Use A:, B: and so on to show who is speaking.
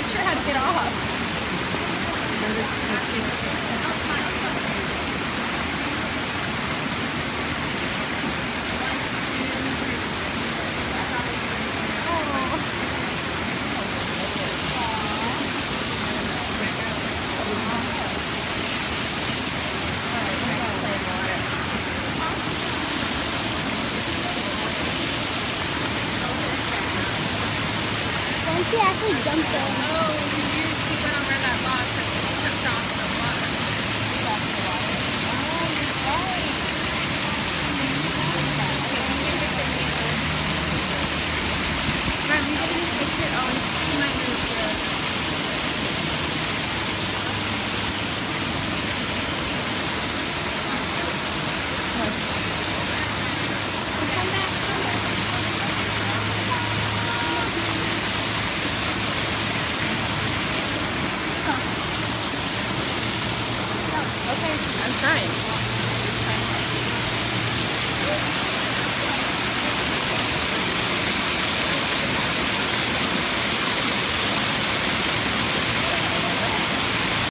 A: not sure how to get off.
B: And she actually jumped
A: on.